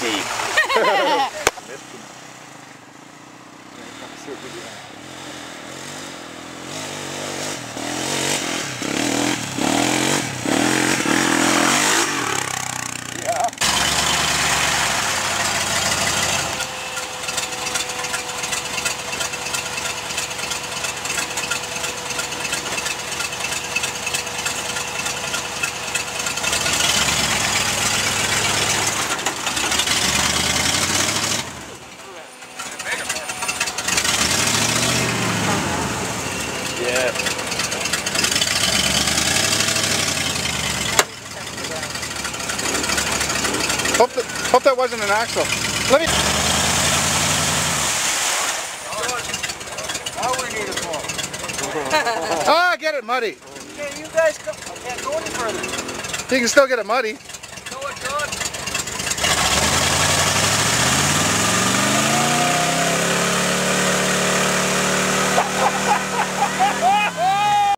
Hey. Yeah. Hope that, hope that wasn't an axle. Let me... ah, get it muddy. Yeah, you guys go, I can't go any further. You can still get it muddy.